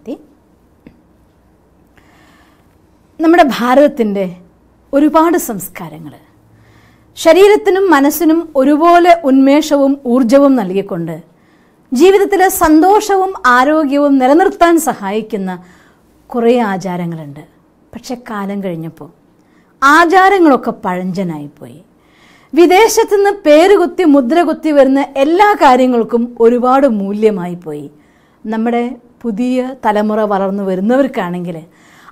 ശാന്തി നമ്മുടെ ഭാരതത്തിന്റെ ഒരുപാട് സംസ്കാരങ്ങൾ. ശരീരത്തിനും മനസ്സിനും ഒരുപോലെ ഉന്മേഷവും ഊർജവും നൽകിക്കൊണ്ട് ജീവിതത്തിലെ സന്തോഷവും ആരോഗ്യവും നിലനിർത്താൻ സഹായിക്കുന്ന കുറേ ആചാരങ്ങളുണ്ട്. പക്ഷെ കാലം കഴിഞ്ഞപ്പോൾ ആചാരങ്ങളൊക്കെ പഴഞ്ചനായിപ്പോയി. വിദേശത്തു നിന്ന് പേരുകുത്തി മുദ്ര കുത്തി വരുന്ന എല്ലാ കാര്യങ്ങൾക്കും ഒരുപാട് മൂല്യമായി പോയി നമ്മുടെ പുതിയ തലമുറ വളർന്നു വരുന്നവർക്കാണെങ്കിൽ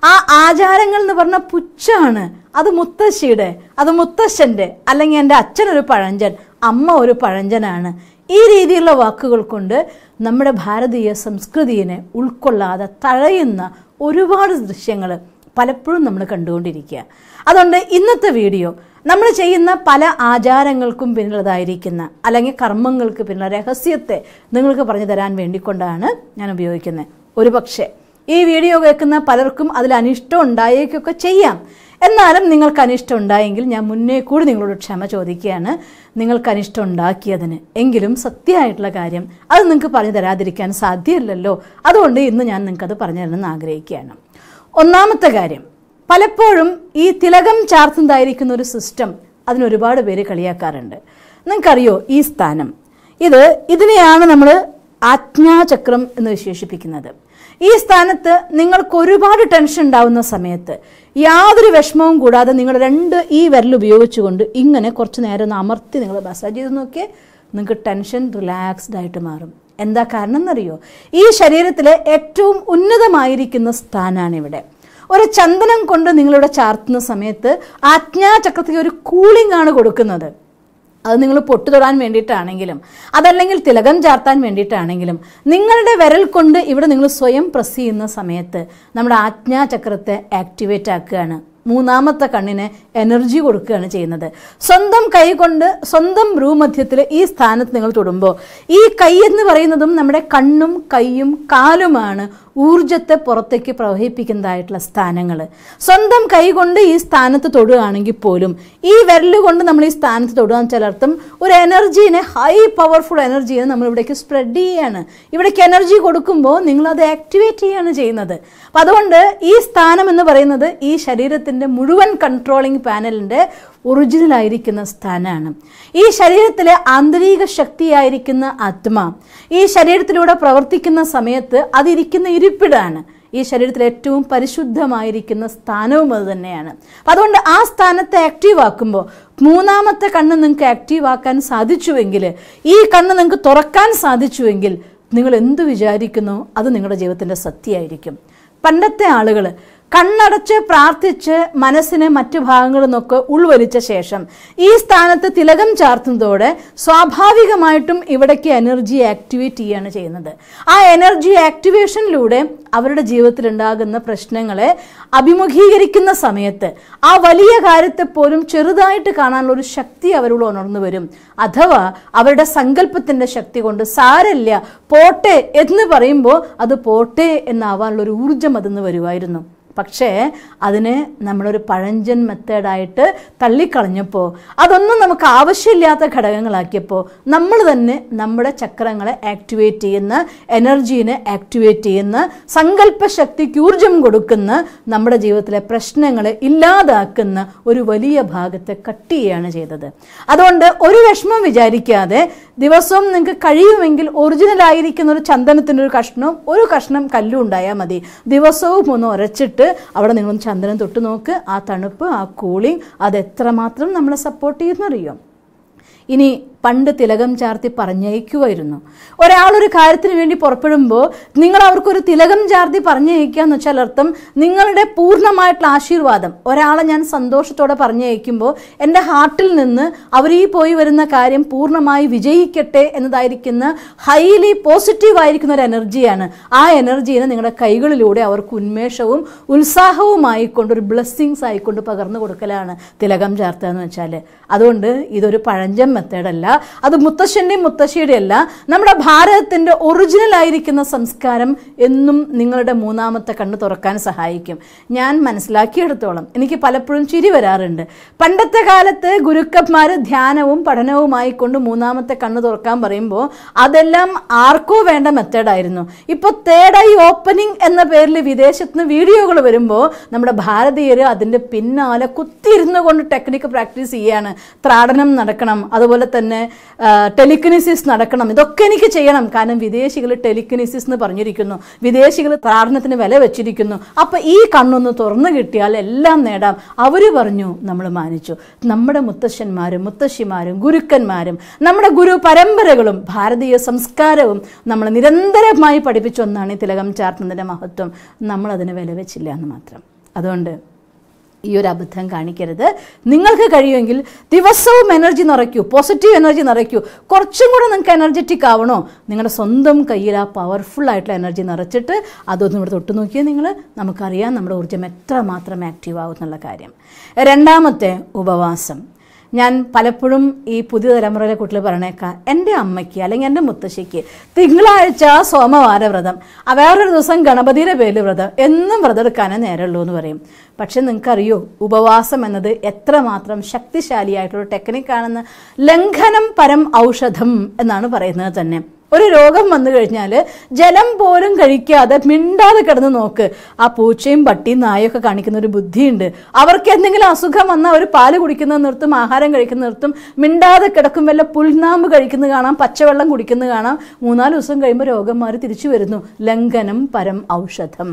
ആ ആചാരങ്ങൾ എന്ന് പറഞ്ഞ പുച്ഛാണ് അത് മുത്തശ്ശിയുടെ അത് മുത്തശ്ശന്റെ അല്ലെങ്കിൽ എന്റെ അച്ഛനൊരു പഴഞ്ചൻ അമ്മ ഒരു പഴഞ്ചനാണ്. ഈ രീതിയിലുള്ള വാക്കുകൾ കൊണ്ട് നമ്മുടെ ഭാരതീയ സംസ്കൃതിയെ ഉൾക്കൊള്ളാതെ തഴയുന്ന ഒരുപാട് ദൃശ്യങ്ങൾ പലപ്പോഴും നമ്മൾ കണ്ടുകൊണ്ടിരിക്കുക. അതുകൊണ്ട് ഇന്നത്തെ വീഡിയോ നമ്മൾ ചെയ്യുന്ന പല ആചാരങ്ങൾക്കും പിന്നിലതായിരിക്കുന്ന അല്ലെങ്കിൽ കർമ്മങ്ങൾക്ക് പിന്നിലുള്ള രഹസ്യത്തെ നിങ്ങൾക്ക് പറഞ്ഞു തരാൻ വേണ്ടിക്കൊണ്ടാണ് ഞാൻ ഉപയോഗിക്കുന്നത്. ഒരു പക്ഷേ ഈ വീഡിയോ കേൾക്കുന്ന പലർക്കും അതിൽ അനിഷ്ടം ഉണ്ടായേക്കൊക്കെ ചെയ്യാം. എന്നാലും നിങ്ങൾക്ക് അനിഷ്ടം ഉണ്ടായെങ്കിൽ ഞാൻ മുന്നേ കൂടി നിങ്ങളോട് ക്ഷമ ചോദിക്കുകയാണ്. നിങ്ങൾക്ക് അനിഷ്ടം ഉണ്ടാക്കിയതിന് എങ്കിലും സത്യമായിട്ടുള്ള കാര്യം അത് നിങ്ങൾക്ക് പറഞ്ഞു തരാതിരിക്കാൻ സാധ്യമല്ലല്ലോ. അതുകൊണ്ട് ഇന്ന് ഞാൻ നിങ്ങൾക്കത് പറഞ്ഞു തരണമെന്ന് ആഗ്രഹിക്കുകയാണ്. ഒന്നാമത്തെ കാര്യം പലപ്പോഴും ഈ തിലകം ചാർത്തുന്നതായിരിക്കുന്ന ഒരു സിസ്റ്റം അതിനൊരുപാട് പേര് കളിയാക്കാറുണ്ട്. നിങ്ങൾക്കറിയോ ഈ സ്ഥാനം? ഇത് ഇതിനെയാണ് നമ്മൾ ആജ്ഞാചക്രം എന്ന് വിശേഷിപ്പിക്കുന്നത്. ഈ സ്ഥാനത്ത് നിങ്ങൾക്ക് ഒരുപാട് ടെൻഷൻ ഉണ്ടാവുന്ന സമയത്ത് യാതൊരു വിഷമവും കൂടാതെ നിങ്ങൾ രണ്ട് ഈ വിരൽ ഉപയോഗിച്ചുകൊണ്ട് ഇങ്ങനെ കുറച്ച് നേരം ഒന്ന് അമർത്തി നിങ്ങൾ മസാജ് ചെയ്ത് നോക്കിയാൽ നിങ്ങൾക്ക് ടെൻഷൻ റിലാക്സ്ഡ് ആയിട്ട് മാറും. എന്താ കാരണം എന്നറിയോ ഈ ശരീരത്തിലെ ഏറ്റവും ഉന്നതമായിരിക്കുന്ന സ്ഥാനമാണ് ഇവിടെ ഒരു ചന്ദനം കൊണ്ട് നിങ്ങളിവിടെ ചാർത്തുന്ന സമയത്ത് ആജ്ഞാചക്രത്തിൽ ഒരു കൂളിംഗ് ആണ് കൊടുക്കുന്നത്. അത് നിങ്ങൾ പൊട്ടു തൊടാൻ വേണ്ടിയിട്ടാണെങ്കിലും അതല്ലെങ്കിൽ തിലകം ചാർത്താൻ വേണ്ടിയിട്ടാണെങ്കിലും നിങ്ങളുടെ വിരൽ കൊണ്ട് ഇവിടെ നിങ്ങൾ സ്വയം പ്രസ് ചെയ്യുന്ന സമയത്ത് നമ്മുടെ ആജ്ഞാചക്രത്തെ ആക്ടിവേറ്റ് ആക്കുകയാണ്. മൂന്നാമത്തെ കണ്ണിന് എനർജി കൊടുക്കുകയാണ് ചെയ്യുന്നത്. സ്വന്തം കൈ കൊണ്ട് സ്വന്തം ഭ്രൂമധ്യത്തിൽ ഈ സ്ഥാനത്ത് നിങ്ങൾ തൊടുമ്പോൾ ഈ കൈ എന്ന് പറയുന്നതും നമ്മുടെ കണ്ണും കൈയും കാലുമാണ് ഊർജത്തെ പുറത്തേക്ക് പ്രവഹിപ്പിക്കുന്നതായിട്ടുള്ള സ്ഥാനങ്ങൾ സ്വന്തം കൈ കൊണ്ട് ഈ സ്ഥാനത്ത് തൊടുകയാണെങ്കിൽ പോലും ഈ വിരൽ കൊണ്ട് നമ്മൾ ഈ സ്ഥാനത്ത് തൊടുക ചിലർത്തും ഒരു എനർജീനെ ഹൈ പവർഫുൾ എനർജീനെ നമ്മൾ ഇവിടേക്ക് സ്പ്രെഡ് ചെയ്യുകയാണ് ഇവിടേക്ക് എനർജി കൊടുക്കുമ്പോൾ നിങ്ങളത് ആക്ടിവേറ്റ് ചെയ്യുകയാണ് ചെയ്യുന്നത്. അപ്പം അതുകൊണ്ട് ഈ സ്ഥാനം എന്ന് പറയുന്നത് ഈ ശരീരത്തിന്റെ മുഴുവൻ കൺട്രോളിംഗ് പാനലിന്റെ ഒറിജിനൽ ആയിരിക്കുന്ന സ്ഥാനമാണ് ഈ ശരീരത്തിലെ ആന്തരിക ശക്തിയായിരിക്കുന്ന ആത്മ ഈ ശരീരത്തിലൂടെ പ്രവർത്തിക്കുന്ന സമയത്ത് അതിരിക്കുന്ന ഇരിപ്പിടാണ്. ഈ ശരീരത്തിൽ ഏറ്റവും പരിശുദ്ധമായിരിക്കുന്ന സ്ഥാനവും അത് തന്നെയാണ്. അപ്പം അതുകൊണ്ട് ആ സ്ഥാനത്തെ ആക്റ്റീവ് ആക്കുമ്പോൾ മൂന്നാമത്തെ കണ്ണ് നിങ്ങൾക്ക് ആക്റ്റീവ് ആക്കാൻ സാധിച്ചുവെങ്കിൽ ഈ കണ്ണ് നിങ്ങൾക്ക് തുറക്കാൻ സാധിച്ചുവെങ്കിൽ നിങ്ങൾ എന്ത് വിചാരിക്കുന്നു? അത് നിങ്ങളുടെ ജീവിതത്തിന്റെ സത്യമായിരിക്കും. പണ്ടത്തെ ആളുകൾ കണ്ണടച്ച് പ്രാർത്ഥിച്ച് മനസ്സിനെ മറ്റു ഭാഗങ്ങളിൽ നിന്നൊക്കെ ഉൾവലിച്ച ശേഷം ഈ സ്ഥാനത്ത് തിലകം ചാർത്തുന്നതോടെ സ്വാഭാവികമായിട്ടും ഇവിടേക്ക് എനർജി ആക്ടിവേറ്റ് ചെയ്യുകയാണ് ചെയ്യുന്നത്. ആ എനർജി ആക്ടിവേഷനിലൂടെ അവരുടെ ജീവിതത്തിൽ ഉണ്ടാകുന്ന പ്രശ്നങ്ങളെ അഭിമുഖീകരിക്കുന്ന സമയത്ത് ആ വലിയ കാര്യത്തെ പോലും ചെറുതായിട്ട് കാണാനുള്ള ഒരു ശക്തി അവരോട് ഉണർന്നു വരും. അഥവാ അവരുടെ സങ്കല്പത്തിന്റെ ശക്തി കൊണ്ട് സാരല്ല പോട്ടെ എന്ന് പറയുമ്പോൾ അത് പോട്ടെ എന്നാവാനുള്ള ഒരു ഊർജം അതിന്ന് വരുമായിരുന്നു. പക്ഷേ അതിനെ നമ്മളൊരു പഴഞ്ചൻ മെത്തേഡായിട്ട് തള്ളിക്കളഞ്ഞപ്പോൾ അതൊന്നും നമുക്ക് ആവശ്യമില്ലാത്ത ഘടകങ്ങളാക്കിയപ്പോൾ നമ്മൾ തന്നെ നമ്മുടെ ചക്രങ്ങളെ ആക്ടിവേറ്റ് ചെയ്യുന്ന എനർജീനെ ആക്ടിവേറ്റ് ചെയ്യുന്ന സങ്കല്പശക്തിക്ക് ഊർജം കൊടുക്കുന്ന നമ്മുടെ ജീവിതത്തിലെ പ്രശ്നങ്ങളെ ഇല്ലാതാക്കുന്ന ഒരു വലിയ ഭാഗത്തെ കട്ട് ചെയ്യുകയാണ് ചെയ്തത്. അതുകൊണ്ട് ഒരു വിഷമം വിചാരിക്കാതെ ദിവസവും നിങ്ങൾക്ക് കഴിയുമെങ്കിൽ ഒറിജിനൽ ആയിരിക്കുന്ന ഒരു ചന്ദനത്തിന്റെ ഒരു കഷ്ണം ഒരു കഷ്ണം കല്ലും ഉണ്ടായാൽ മതി. ദിവസവും ഒന്ന് ഉരച്ചിട്ട് അവിടെ നിങ്ങളൊന്ന് ചന്ദനം തൊട്ട് നോക്ക്. ആ തണുപ്പ് ആ കൂളിംഗ് അത് എത്രമാത്രം നമ്മളെ സപ്പോർട്ട് ചെയ്യുന്നറിയോ? ഇനി പണ്ട് തിലകം ചാർത്തി പറഞ്ഞയക്കുമായിരുന്നു ഒരാളൊരു കാര്യത്തിന് വേണ്ടി പുറപ്പെടുമ്പോൾ നിങ്ങൾ അവർക്കൊരു തിലകം ചാർത്തി പറഞ്ഞയക്കുക എന്ന് വെച്ചാൽ അർത്ഥം നിങ്ങളുടെ പൂർണമായിട്ടുള്ള ആശീർവാദം. ഒരാളെ ഞാൻ സന്തോഷത്തോടെ പറഞ്ഞയക്കുമ്പോൾ എന്റെ ഹാർട്ടിൽ നിന്ന് അവർ ഈ പോയി വരുന്ന കാര്യം പൂർണമായി വിജയിക്കട്ടെ എന്നതായിരിക്കുന്ന ഹൈലി പോസിറ്റീവ് ആയിരിക്കുന്ന ഒരു എനർജിയാണ്. ആ എനർജീനെ നിങ്ങളുടെ കൈകളിലൂടെ അവർക്ക് ഉന്മേഷവും ഉത്സാഹവുമായിക്കൊണ്ട് ഒരു ബ്ലെസ്സിങ്സ് ആയിക്കൊണ്ട് പകർന്നു കൊടുക്കലാണ് തിലകം ചാർത്തുക എന്ന് വെച്ചാൽ. അതുകൊണ്ട് ഇതൊരു പഴഞ്ചൻ മെത്തേഡല്ല അത് മുത്തശ്ശന്റെയും മുത്തശ്ശിയുടെ അല്ല നമ്മുടെ ഭാരതത്തിന്റെ ഒറിജിനൽ ആയിരിക്കുന്ന സംസ്കാരം എന്നും നിങ്ങളുടെ മൂന്നാമത്തെ കണ്ണ് തുറക്കാൻ സഹായിക്കും. ഞാൻ മനസ്സിലാക്കിയെടുത്തോളം എനിക്ക് പലപ്പോഴും ചിരി വരാറുണ്ട്. പണ്ടത്തെ കാലത്ത് ഗുരുക്കന്മാർ ധ്യാനവും പഠനവുമായി കൊണ്ട് മൂന്നാമത്തെ കണ്ണ് തുറക്കാൻ പറയുമ്പോൾ അതെല്ലാം ആർക്കോ വേണ്ട മെത്തേഡായിരുന്നു ഇപ്പോൾ തേർഡ് ഐ ഓപ്പനിങ് എന്ന പേരിൽ വിദേശത്ത് നിന്ന് വീഡിയോകൾ വരുമ്പോൾ നമ്മുടെ ഭാരതീയർ അതിന്റെ പിന്നാലെ കുത്തിയിരുന്ന് കൊണ്ട് ടെക്നിക്ക് പ്രാക്ടീസ് ചെയ്യാണ്. ത്രാടനം നടക്കണം. അതുപോലെ തന്നെ ടെലിക്കനിസിസ് നടക്കണം. ഇതൊക്കെ എനിക്ക് ചെയ്യണം. കാരണം വിദേശികൾ ടെലിക്കനിസിസ് എന്ന് പറഞ്ഞിരിക്കുന്നു. വിദേശികൾ പ്രാർത്ഥനത്തിന് വില വെച്ചിരിക്കുന്നു. അപ്പം ഈ കണ്ണൊന്ന് തുറന്നു കിട്ടിയാൽ എല്ലാം നേടാം. അവർ പറഞ്ഞു നമ്മൾ മാനിച്ചു. നമ്മുടെ മുത്തശ്ശന്മാരും മുത്തശ്ശിമാരും ഗുരുക്കന്മാരും നമ്മുടെ ഗുരു പരമ്പരകളും ഭാരതീയ സംസ്കാരവും നമ്മൾ നിരന്തരമായി പഠിപ്പിച്ച ഒന്നാണ് ഈ തിലകം ചാർത്തുന്നതിന്റെ മഹത്വം. നമ്മളതിന് വില വെച്ചില്ല എന്ന് മാത്രം. അതുകൊണ്ട് ഈ ഒരു അബദ്ധം കാണിക്കരുത്. നിങ്ങൾക്ക് കഴിയുമെങ്കിൽ ദിവസവും എനർജി നിറയ്ക്കൂ പോസിറ്റീവ് എനർജി നിറയ്ക്കൂ. കുറച്ചും കൂടെ നിങ്ങൾക്ക് എനർജറ്റിക് ആവണോ? നിങ്ങളുടെ സ്വന്തം കയ്യിൽ ആ പവർഫുൾ ആയിട്ടുള്ള എനർജി നിറച്ചിട്ട് അതൊന്നും ഇവിടെ തൊട്ട് നോക്കിയാൽ നിങ്ങൾ നമുക്കറിയാം നമ്മുടെ ഊർജം എത്ര മാത്രം ആക്റ്റീവ് ആകുന്നുള്ള കാര്യം. രണ്ടാമത്തെ ഉപവാസം. ഞാൻ പലപ്പോഴും ഈ പുതിയ തലമുറയിലെ കുട്ടികൾ പറയണേക്കാം എന്റെ അമ്മയ്ക്ക് അല്ലെങ്കിൽ എന്റെ മുത്തശ്ശിക്ക് തിങ്കളാഴ്ച സോമവാര വ്രതം വേറൊരു ദിവസം ഗണപതിയുടെ പേരിൽ വ്രതം എന്നും വ്രതം എടുക്കാനേ നേരമുള്ളൂ എന്ന് പറയും. പക്ഷെ നിങ്ങൾക്കറിയോ ഉപവാസം എന്നത് എത്രമാത്രം ശക്തിശാലിയായിട്ടുള്ള ടെക്നിക്കാണെന്ന് ലംഘനം പരം ഔഷധം എന്നാണ് പറയുന്നത് തന്നെ. ഒരു രോഗം വന്നു കഴിഞ്ഞാൽ ജലം പോലും കഴിക്കാതെ മിണ്ടാതെ കിടന്ന് നോക്ക്. ആ പൂച്ചയും പട്ടിയും നായൊക്കെ കാണിക്കുന്ന ഒരു ബുദ്ധിയുണ്ട്. അവർക്ക് എന്തെങ്കിലും അസുഖം വന്നാൽ ഒരു പാൽ കുടിക്കുന്ന നിർത്തും ആഹാരം കഴിക്കുന്ന നിർത്തും മിണ്ടാതെ കിടക്കും വല്ല പുൽനാമ്പ് കഴിക്കുന്നത് കാണാം പച്ചവെള്ളം കുടിക്കുന്നത് കാണാം. മൂന്നാൽ ദിവസം കഴിയുമ്പോൾ രോഗം മാറി തിരിച്ചു വരുന്നു. ലംഘനം പരം ഔഷധം.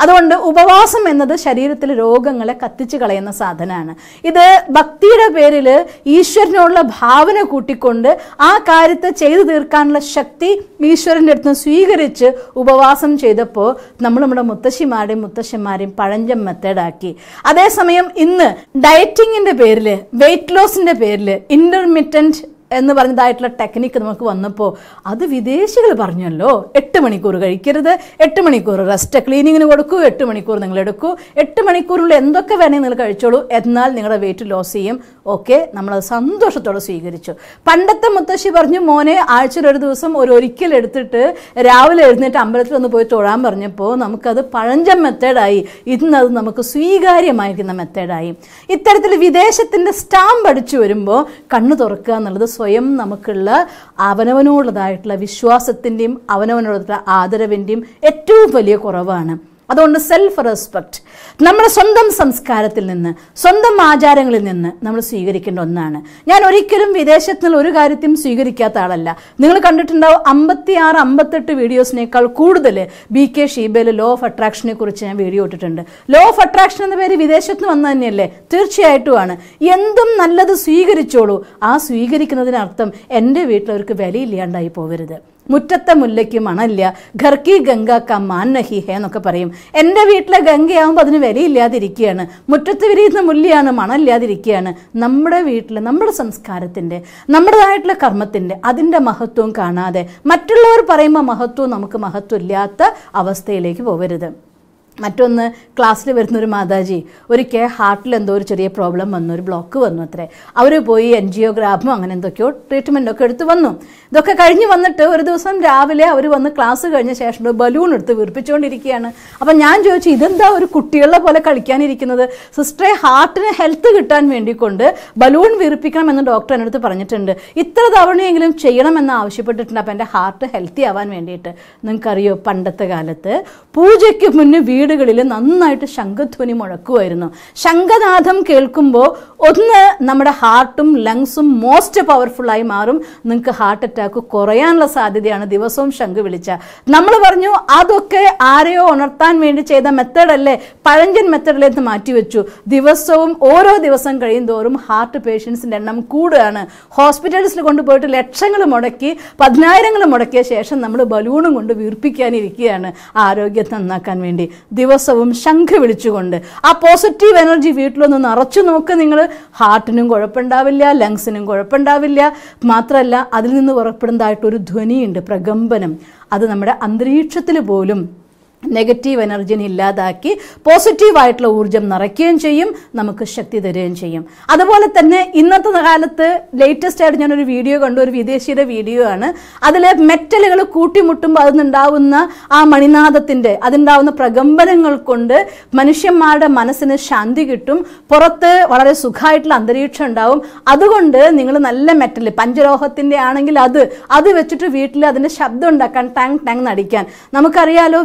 അതുകൊണ്ട് ഉപവാസം എന്നത് ശരീരത്തിൽ രോഗങ്ങളെ കത്തിച്ചു കളയുന്ന സാധനമാണ്. ഇത് ഭക്തിയുടെ പേരിൽ ഈശ്വരനോടുള്ള ഭാവന കൂട്ടിക്കൊണ്ട് ആ കാര്യത്തെ ചെയ്തു തീർക്കാനുള്ള ശക്തി ഈശ്വരന്റെ അടുത്ത് സ്വീകരിച്ച് ഉപവാസം ചെയ്തപ്പോൾ നമ്മൾ നമ്മുടെ മുത്തശ്ശിമാരെയും മുത്തശ്ശന്മാരെയും പഴഞ്ചൻ മെത്തേഡാക്കി അതേസമയം ഇന്ന് ഡയറ്റിങ്ങിന്റെ പേരിൽ വെയിറ്റ് ലോസിന്റെ പേരിൽ ഇന്റർമിറ്റന്റ് എന്ന് പറഞ്ഞതായിട്ടുള്ള ടെക്നിക്ക് നമുക്ക് വന്നപ്പോൾ അത് വിദേശികൾ പറഞ്ഞല്ലോ എട്ട് മണിക്കൂർ കഴിക്കരുത് എട്ട് മണിക്കൂർ റെസ്റ്റ് ക്ലീനിങ്ങിന് കൊടുക്കൂ എട്ട് മണിക്കൂർ നിങ്ങൾ എടുക്കൂ എട്ട് മണിക്കൂറിൽ എന്തൊക്കെ വേണമെങ്കിൽ നിങ്ങൾ കഴിച്ചോളൂ എന്നാൽ നിങ്ങളുടെ വെയിറ്റ് ലോസ് ചെയ്യും. ഓക്കെ നമ്മളത് സന്തോഷത്തോടെ സ്വീകരിച്ചു. പണ്ടത്തെ മുത്തശ്ശി പറഞ്ഞു മോനെ ആഴ്ചയിൽ ഒരു ദിവസം ഒരു ഒരിക്കൽ എടുത്തിട്ട് രാവിലെ എഴുന്നേറ്റ് അമ്പലത്തിൽ ഒന്ന് പോയി തൊഴാൻ പറഞ്ഞപ്പോൾ നമുക്കത് പഴഞ്ചൻ മെത്തേഡായി ഇന്നത് നമുക്ക് സ്വീകാര്യമായിരിക്കുന്ന മെത്തേഡായി ഇത്തരത്തിൽ വിദേശത്തിന്റെ സ്റ്റാമ്പ് അടിച്ചു വരുമ്പോൾ കണ്ണു തുറക്കുക എന്നുള്ളത് സ്വയം നമുക്കുള്ള അവനവനോടുള്ളതായിട്ടുള്ള വിശ്വാസത്തിന്റെയും അവനവനോടുള്ള ആദരവിന്റെയും ഏറ്റവും വലിയ കുറവാണ്. അതുകൊണ്ട് സെൽഫ് റെസ്പെക്റ്റ് നമ്മുടെ സ്വന്തം സംസ്കാരത്തിൽ നിന്ന് സ്വന്തം ആചാരങ്ങളിൽ നിന്ന് നമ്മൾ സ്വീകരിക്കേണ്ട ഒന്നാണ്. ഞാൻ ഒരിക്കലും വിദേശത്ത് നിന്ന് ഒരു കാര്യത്തെയും സ്വീകരിക്കാത്ത ആളല്ല. നിങ്ങൾ കണ്ടിട്ടുണ്ടാവും അമ്പത്തി ആറ് അമ്പത്തെട്ട് വീഡിയോസിനേക്കാൾ കൂടുതൽ ബി കെ ഷീബയിൽ ലോ ഓഫ് അട്രാക്ഷനെ കുറിച്ച് ഞാൻ വീഡിയോ ഇട്ടിട്ടുണ്ട്. ലോ ഓഫ് അട്രാക്ഷൻ എന്ന പേര് വിദേശത്ത് നിന്ന് വന്നത് തന്നെയല്ലേ? തീർച്ചയായിട്ടുമാണ് എന്തും നല്ലത് സ്വീകരിച്ചോളൂ. ആ സ്വീകരിക്കുന്നതിനർത്ഥം എന്റെ വീട്ടിലവർക്ക് വിലയില്ലാണ്ടായി പോകരുത്. മുറ്റത്തെ മുല്ലയ്ക്ക് മണല്ല. ഘർക്കി ഗംഗ കമാൻ മാൻ നഹി ഹേ എന്നൊക്കെ പറയും. എന്റെ വീട്ടിലെ ഗംഗയാകുമ്പോൾ അതിന് വിലയില്ലാതിരിക്കുകയാണ് മുറ്റത്ത് വിരിയുന്ന മുല്ലയാണ് മണമില്ലാതിരിക്കുകയാണ് നമ്മുടെ വീട്ടിൽ നമ്മുടെ സംസ്കാരത്തിന്റെ നമ്മുടേതായിട്ടുള്ള കർമ്മത്തിന്റെ അതിന്റെ മഹത്വം കാണാതെ മറ്റുള്ളവർ പറയുമ്പോൾ മഹത്വം നമുക്ക് മഹത്വം ഇല്ലാത്ത അവസ്ഥയിലേക്ക് പോകരുത് മറ്റൊന്ന് ക്ലാസ്സിൽ വരുന്ന ഒരു മാതാജി ഒരിക്കൽ ഹാർട്ടിൽ എന്തോ ഒരു ചെറിയ പ്രോബ്ലം വന്നു ഒരു ബ്ലോക്ക് വന്നു അത്രേ. അവർ പോയി എൻ ജിയോഗ്രാഫും അങ്ങനെ എന്തൊക്കെയോ ട്രീറ്റ്മെന്റൊക്കെ എടുത്ത് വന്നു. ഇതൊക്കെ കഴിഞ്ഞ് വന്നിട്ട് ഒരു ദിവസം രാവിലെ അവർ വന്ന് ക്ലാസ് കഴിഞ്ഞ ശേഷം ബലൂൺ എടുത്ത് വീർപ്പിച്ചുകൊണ്ടിരിക്കുകയാണ് അപ്പം ഞാൻ ചോദിച്ചു ഇതെന്താ ഒരു കുട്ടികളെ പോലെ കളിക്കാനിരിക്കുന്നത്? സിസ്റ്ററെ ഹാർട്ടിന് ഹെൽത്ത് കിട്ടാൻ വേണ്ടി കൊണ്ട് ബലൂൺ വീർപ്പിക്കണം എന്ന് ഡോക്ടർ എന്റെ അടുത്ത് പറഞ്ഞിട്ടുണ്ട്. ഇത്ര തവണയെങ്കിലും ചെയ്യണമെന്ന് ആവശ്യപ്പെട്ടിട്ടുണ്ട്. അപ്പം എന്റെ ഹാർട്ട് ഹെൽത്തി ആവാൻ വേണ്ടിയിട്ട്. നിങ്ങൾക്കറിയോ പണ്ടത്തെ കാലത്ത് പൂജയ്ക്ക് മുന്നേ വീടുകളിൽ നന്നായിട്ട് ശംഖധ്വനി മുഴക്കുമായിരുന്നു ശംഖനാഥം കേൾക്കുമ്പോൾ ഒന്ന് നമ്മുടെ ഹാർട്ടും ലങ്സും മോസ്റ്റ് പവർഫുള്ളായി മാറും. നിങ്ങൾക്ക് ഹാർട്ട് അറ്റാക്ക് കുറയാനുള്ള സാധ്യതയാണ് ദിവസവും ശംഖ് വിളിച്ച. നമ്മൾ പറഞ്ഞു അതൊക്കെ ആരെയോ ഉണർത്താൻ വേണ്ടി ചെയ്ത മെത്തേഡല്ലേ പഴഞ്ചൻ മെത്തേഡിലേക്ക് മാറ്റിവെച്ചു. ദിവസവും ഓരോ ദിവസം കഴിയും തോറും ഹാർട്ട് പേഷ്യൻസിന്റെ എണ്ണം കൂടുകയാണ്. ഹോസ്പിറ്റൽസിൽ കൊണ്ടുപോയിട്ട് ലക്ഷങ്ങൾ മുടക്കി പതിനായിരങ്ങൾ മുടക്കിയ ശേഷം നമ്മൾ ബലൂണും കൊണ്ട് വീർപ്പിക്കാനിരിക്കുകയാണ് ആരോഗ്യം നന്നാക്കാൻ വേണ്ടി. ദിവസവും ശംഖ് വിളിച്ചുകൊണ്ട് ആ പോസിറ്റീവ് എനർജി വീട്ടിലൊന്ന് നിറച്ചു നോക്ക് നിങ്ങൾ ഹാർട്ടിനും കുഴപ്പമുണ്ടാവില്ല ലങ്സിനും കുഴപ്പമുണ്ടാവില്ല. മാത്രമല്ല അതിൽ നിന്ന് പുറപ്പെടുന്നതായിട്ടൊരു ധ്വനിയുണ്ട് പ്രകമ്പനം. അത് നമ്മുടെ അന്തരീക്ഷത്തിൽ പോലും നെഗറ്റീവ് എനർജിനെ ഇല്ലാതാക്കി പോസിറ്റീവായിട്ടുള്ള ഊർജം നിറയ്ക്കുകയും ചെയ്യും നമുക്ക് ശക്തി തരികയും ചെയ്യും. അതുപോലെ തന്നെ ഇന്നത്തെ കാലത്ത് ലേറ്റസ്റ്റ് ആയിട്ട് ഞാനൊരു വീഡിയോ കണ്ടു ഒരു വിദേശിയുടെ വീഡിയോ ആണ്. അതിലെ മെറ്റലുകൾ കൂട്ടിമുട്ടുമ്പോൾ അതിനുണ്ടാവുന്ന ആ മണിനാഥത്തിന്റെ അതുണ്ടാവുന്ന പ്രകമ്പനങ്ങൾ കൊണ്ട് മനുഷ്യന്മാരുടെ മനസ്സിന് ശാന്തി കിട്ടും പുറത്ത് വളരെ സുഖമായിട്ടുള്ള അന്തരീക്ഷം ഉണ്ടാവും. അതുകൊണ്ട് നിങ്ങൾ നല്ല മെറ്റൽ പഞ്ചലോഹത്തിന്റെ ആണെങ്കിൽ അത് അത് വെച്ചിട്ട് വീട്ടിൽ അതിന്റെ ശബ്ദം ഉണ്ടാക്കാൻ ടാങ് ടാങ് നടിക്കാൻ. നമുക്കറിയാലോ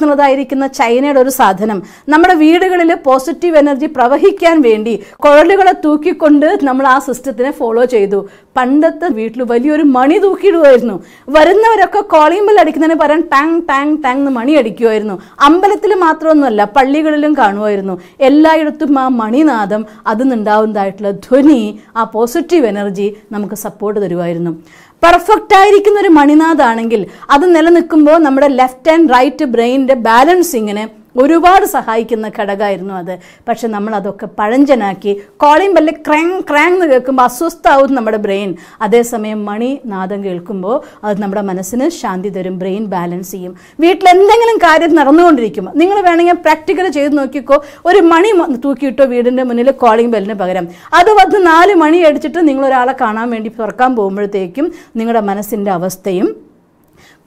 വിദേശത്തുള്ളതായിരിക്കുന്ന ചൈനയുടെ ഒരു സാധനം. നമ്മുടെ വീടുകളിൽ പോസിറ്റീവ് എനർജി പ്രവഹിക്കാൻ വേണ്ടി കുഴലുകളെ തൂക്കിക്കൊണ്ട് നമ്മൾ ആ സിസ്റ്റത്തിനെ ഫോളോ ചെയ്തു. പണ്ടത്തെ വീട്ടിൽ വലിയൊരു മണി തൂക്കിയിടുമായിരുന്നു വരുന്നവരൊക്കെ കോളിംഗ് ബെൽ അടിക്കുന്നതിന് പകരം ടാങ് ടാങ് ടാങ് എന്ന് മണി അടിക്കുമായിരുന്നു അമ്പലത്തിൽ മാത്രമൊന്നുമല്ല പള്ളികളിലും കാണുമായിരുന്നു എല്ലായിടത്തും ആ മണിനാദം അതിൽ നിന്നുണ്ടാവുന്നതായിട്ടുള്ള ധ്വനി ആ പോസിറ്റീവ് എനർജി നമുക്ക് സപ്പോർട്ട് തരുമായിരുന്നു പെർഫെക്റ്റ് ആയിരിക്കുന്ന ഒരു മണിനാഥാണെങ്കിൽ അത് നിലനിൽക്കുമ്പോൾ നമ്മുടെ ലെഫ്റ്റ് ആൻഡ് റൈറ്റ് ബ്രെയിനിന്റെ ബാലൻസിങ്ങിന് ഒരുപാട് സഹായിക്കുന്ന ഘടകമായിരുന്നു അത്. പക്ഷെ നമ്മൾ അതൊക്കെ പഴഞ്ചനാക്കി കോളിംഗ് ബെല്ല് ക്രാങ് ക്രാങ് എന്ന് കേൾക്കുമ്പോൾ അസ്വസ്ഥാവും നമ്മുടെ ബ്രെയിൻ. അതേസമയം മണി നാദം കേൾക്കുമ്പോൾ അത് നമ്മുടെ മനസ്സിന് ശാന്തി തരും ബ്രെയിൻ ബാലൻസ് ചെയ്യും. വീട്ടിൽ എന്തെങ്കിലും കാര്യം നടന്നുകൊണ്ടിരിക്കുമ്പോൾ നിങ്ങൾ വേണമെങ്കിൽ പ്രാക്ടിക്കൽ ചെയ്ത് നോക്കിക്കോ. ഒരു മണി തൂക്കിയിട്ടോ വീടിന്റെ മുന്നിൽ കോളിംഗ് ബെല്ലിന് പകരം. അത് വന്ന് നാല് മണി അടിച്ചിട്ട് നിങ്ങൾ ഒരാളെ കാണാൻ വേണ്ടി തുറക്കാൻ പോകുമ്പോഴത്തേക്കും നിങ്ങളുടെ മനസ്സിന്റെ അവസ്ഥയും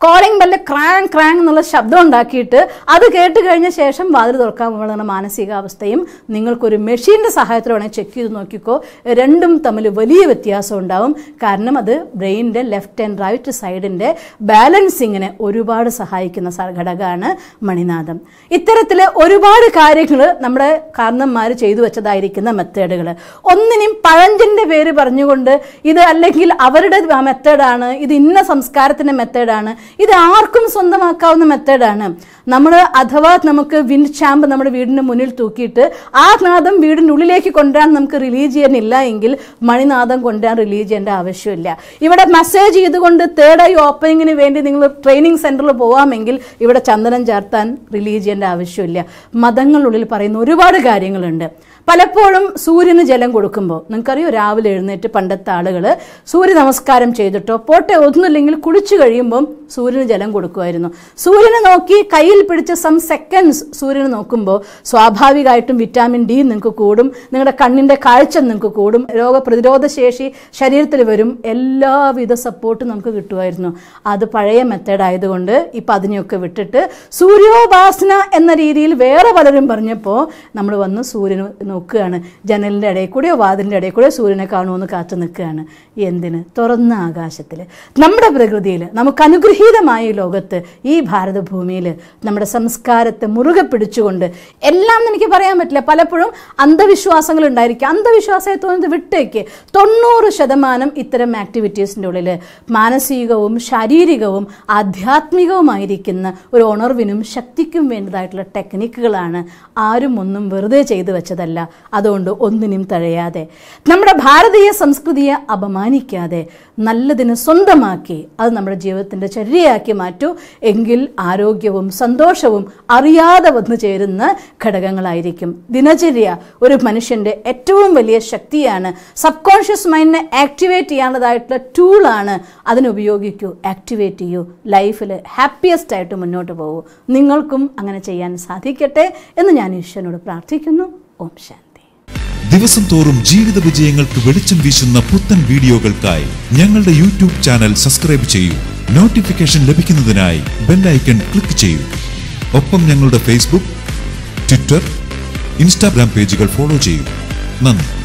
കോളിംഗ് ബെല്ല് ക്രാങ് ക്രാങ് എന്നുള്ള ശബ്ദം ഉണ്ടാക്കിയിട്ട് അത് കേട്ട് കഴിഞ്ഞ ശേഷം വാതിൽ പോകുന്ന മാനസികാവസ്ഥയും. നിങ്ങൾക്കൊരു മെഷീന്റെ സഹായത്തോടെ ചെക്ക് ചെയ്ത് നോക്കിക്കോ. രണ്ടും തമ്മിൽ വലിയ വ്യത്യാസം ഉണ്ടാവും. കാരണം അത് ബ്രെയിനിന്റെ ലെഫ്റ്റ് ആൻഡ് റൈറ്റ് സൈഡിന്റെ ബാലൻസിങ്ങിനെ ഒരുപാട് സഹായിക്കുന്ന ഘടകമാണ് മണിനാഥം. ഇത്തരത്തിൽ ഒരുപാട് കാര്യങ്ങൾ നമ്മുടെ കാരണന്മാർ ചെയ്തു വെച്ചതായിരിക്കുന്ന മെത്തേഡുകൾ ഒന്നിനും പഴഞ്ചിന്റെ പേര് പറഞ്ഞുകൊണ്ട് ഇത് അല്ലെങ്കിൽ അവരുടെ മെത്തേഡാണ് ഇത് ഇന്ന സംസ്കാരത്തിന്റെ മെത്തേഡാണ് ഇത് ആർക്കും സ്വന്തമാക്കാവുന്ന മെത്തേഡാണ്. നമ്മൾ അഥവാ നമുക്ക് വിൻഡ് ചാമ്പ് നമ്മുടെ വീടിന് മുന്നിൽ തൂക്കിയിട്ട് ആ നാദം വീടിന്റെ ഉള്ളിലേക്ക് കൊണ്ടുവരാൻ നമുക്ക് റിലീജ് ചെയ്യാനില്ല എങ്കിൽ മണിനാദം കൊണ്ടുവരാൻ റിലീജ് ചെയ്യേണ്ട ആവശ്യമില്ല. ഇവിടെ മെസ്സേജ് ചെയ്തുകൊണ്ട് തേർഡ് ഐ ഓപ്പണിങ്ങിന് വേണ്ടി നിങ്ങൾ ട്രെയിനിങ് സെന്ററിൽ പോകാമെങ്കിൽ ഇവിടെ ചന്ദനം ചേർത്താൻ റിലീജ് ചെയ്യേണ്ട ആവശ്യമില്ല. മതങ്ങളുള്ളിൽ പറയുന്ന ഒരുപാട് കാര്യങ്ങളുണ്ട്. പലപ്പോഴും സൂര്യന് ജലം കൊടുക്കുമ്പോൾ നിങ്ങൾക്കറിയോ രാവിലെ എഴുന്നേറ്റ് പണ്ടത്തെ ആളുകൾ സൂര്യ നമസ്കാരം ചെയ്തിട്ടോ പോട്ടെ ഒന്നുമില്ലെങ്കിൽ കുളിച്ചു കഴിയുമ്പം സൂര്യന് ജലം കൊടുക്കുമായിരുന്നു. സൂര്യനെ നോക്കി കയ്യിൽ പിടിച്ച സം സെക്കൻഡ്സ് സൂര്യനെ നോക്കുമ്പോൾ സ്വാഭാവികമായിട്ടും വിറ്റാമിൻ ഡി നിങ്ങൾക്ക് കൂടും നിങ്ങളുടെ കണ്ണിന്റെ കാഴ്ച നിങ്ങൾക്ക് കൂടും രോഗപ്രതിരോധ ശേഷി ശരീരത്തിൽ വരും എല്ലാവിധ സപ്പോർട്ടും നമുക്ക് കിട്ടുമായിരുന്നു. അത് പഴയ മെത്തേഡ് ആയതുകൊണ്ട് ഇപ്പം അതിനെയൊക്കെ വിട്ടിട്ട് സൂര്യോപാസന എന്ന രീതിയിൽ വേറെ പലരും പറഞ്ഞപ്പോൾ നമ്മൾ വന്ന് സൂര്യന് നോക്കുകയാണ്. ജനലിന്റെ ഇടയിൽ കൂടെയോ വാതിലിന്റെ ഇടയിൽ കൂടെയോ സൂര്യനെ കാണുമെന്ന് കാത്തു നിൽക്കുകയാണ്. എന്തിന്? തുറന്ന ആകാശത്തിൽ നമ്മുടെ പ്രകൃതിയിൽ നമുക്ക് അനുഗ്രഹീതമായ ഈ ലോകത്ത് ഈ ഭാരതഭൂമിയിൽ നമ്മുടെ സംസ്കാരത്തെ മുറുകെ പിടിച്ചുകൊണ്ട് എല്ലാം എനിക്ക് പറയാൻ പറ്റില്ല. പലപ്പോഴും അന്ധവിശ്വാസങ്ങൾ ഉണ്ടായിരിക്കും. അന്ധവിശ്വാസത്തെ തോന്നുന്നത് വിട്ടേക്ക്. തൊണ്ണൂറ് ശതമാനം ഇത്തരം ആക്ടിവിറ്റീസിന്റെ ഉള്ളിൽ മാനസികവും ശാരീരികവും ആധ്യാത്മികവുമായിരിക്കുന്ന ഒരു ഉണർവിനും ശക്തിക്കും വേണ്ടതായിട്ടുള്ള ടെക്നിക്കുകളാണ് ആരും ഒന്നും വെറുതെ ചെയ്തു വെച്ചതല്ല. അതുകൊണ്ട് ഒന്നിനും തഴയാതെ നമ്മുടെ ഭാരതീയ സംസ്കൃതിയെ അപമാനിക്കാതെ നല്ലതിന് സ്വന്തമാക്കി അത് നമ്മുടെ ജീവിതത്തിന്റെ ചര്യയാക്കി മാറ്റൂ. എങ്കിൽ ആരോഗ്യവും സന്തോഷവും അറിയാതെ വന്നു ചേരുന്ന ഘടകങ്ങളായിരിക്കും. ദിനചര്യ ഒരു മനുഷ്യന്റെ ഏറ്റവും വലിയ ശക്തിയാണ്. സബ് കോൺഷ്യസ് മൈൻഡിനെ ആക്ടിവേറ്റ് ചെയ്യാനുള്ളതായിട്ടുള്ള ടൂളാണ് അതിനുപയോഗിക്കൂ ആക്ടിവേറ്റ് ചെയ്യൂ. ലൈഫിൽ ഹാപ്പിയസ്റ്റ് ആയിട്ട് മുന്നോട്ട് പോകൂ. നിങ്ങൾക്കും അങ്ങനെ ചെയ്യാൻ സാധിക്കട്ടെ എന്ന് ഞാൻ ഈശ്വരനോട് പ്രാർത്ഥിക്കുന്നു. ഓം ശാന്തി. ദിവസം തോറും ജീവിത വിജയങ്ങൾക്ക് വെളിച്ചം വീശുന്ന പുത്തൻ വീഡിയോകൾക്കായി ഞങ്ങളുടെ യൂട്യൂബ് ചാനൽ സബ്സ്ക്രൈബ് ചെയ്യൂ. നോട്ടിഫിക്കേഷൻ ലഭിക്കുന്നതിനായി ബെല്ലൈക്കൺ ക്ലിക്ക് ചെയ്യൂ. ഒപ്പം ഞങ്ങളുടെ ഫേസ്ബുക്ക് ട്വിറ്റർ ഇൻസ്റ്റാഗ്രാം പേജുകൾ ഫോളോ ചെയ്യൂ. നന്ദി.